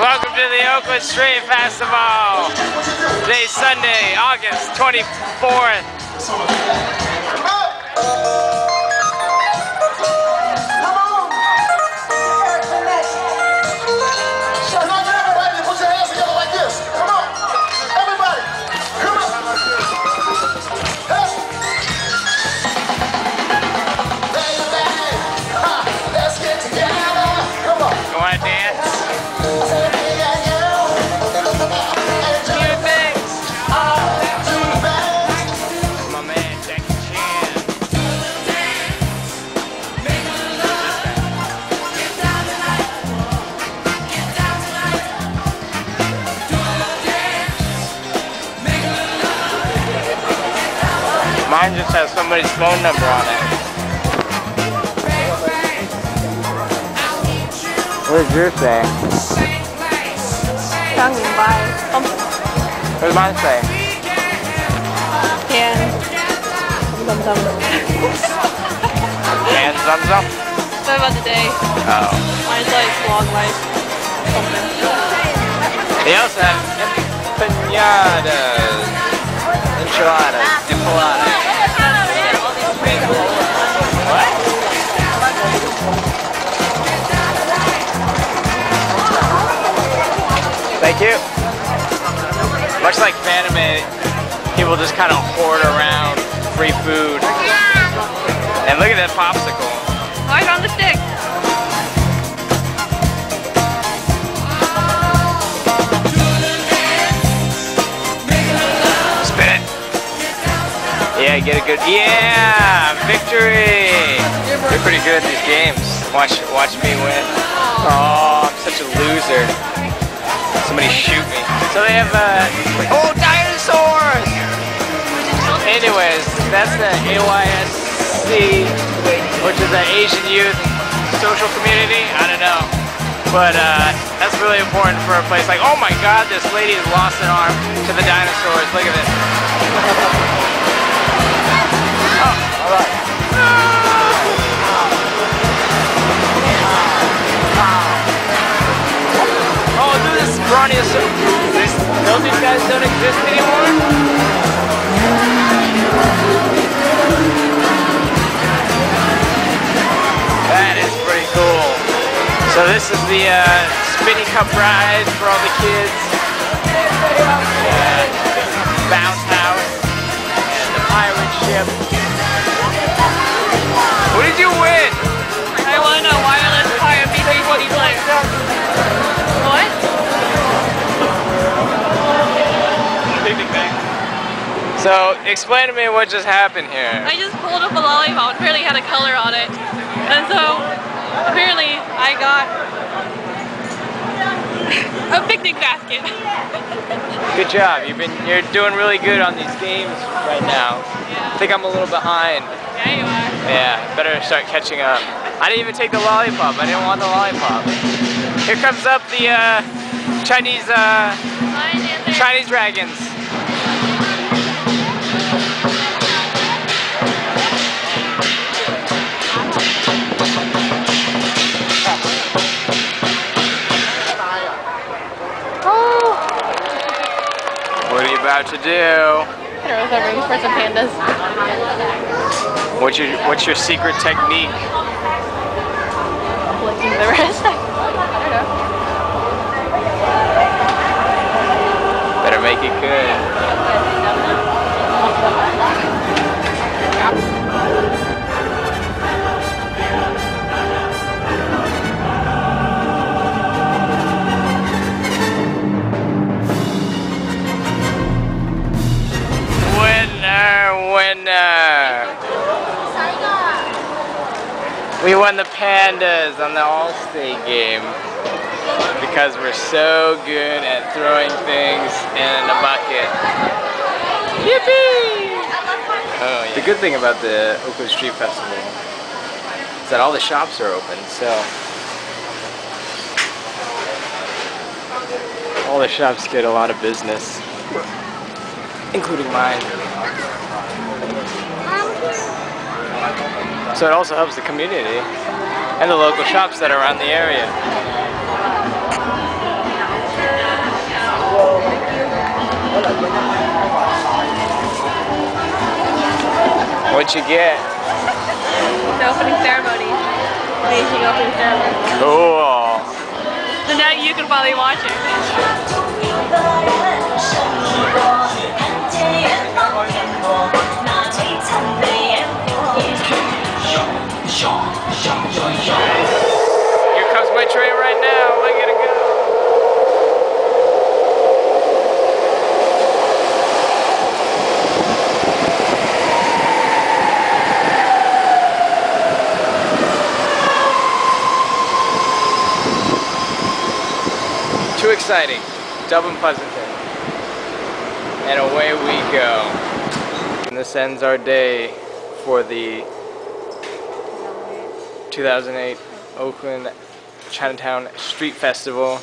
Welcome to the Oakland Street Festival. Today's Sunday, August 24th. Mine just has somebody's phone number on it. What does yours say? Đang ngừng bài Không, What does mine say? can Dầm dầm And thumbs up? What about today? Oh. Mine's like vlog life Something They also have empanadas, You. Much like Fanime, eh, people just kind of hoard around free food. And look at that popsicle. Oh, I found the stick! Spin it. Yeah, get a good. Yeah, victory. You're pretty good at these games. Watch, watch me win. Oh, I'm such a loser. Somebody shoot me. So they have uh, oh dinosaurs. Anyways, that's the AYSC, which is the Asian Youth Social Community. I don't know. But uh, that's really important for a place like, oh my god, this lady has lost an arm to the dinosaurs. Look at this. Oh, all right. Oh, do this, Ronnie. is So, this, those these guys don't exist anymore? That is pretty cool. So this is the uh, spinny cup ride for all the kids. So explain to me what just happened here. I just pulled up a lollipop, it barely had a color on it. And so, apparently, I got a picnic basket. Good job. You've been you're doing really good on these games right now. I think I'm a little behind. Yeah, you are. Yeah, better start catching up. I didn't even take the lollipop. I didn't want the lollipop. Here comes up the uh, Chinese uh, Chinese dragons. To do? I was over for some pandas. What's your What's your secret technique? Winner, winner. Uh, we won the Pandas on the All-State game because we're so good at throwing things in a bucket. Yippee! Oh, yeah. The good thing about the Oakland Street Festival is that all the shops are open, so all the shops get a lot of business, including mine. So it also helps the community and the local shops that are around the area. What'd you get? the opening ceremony. Beijing opening ceremony. Cool. So now you can probably watch it. Here comes my train right now. It go. Too exciting. Dublin Pleasanton. And away we go. And this ends our day for the 2008 Oakland Chinatown Street Festival.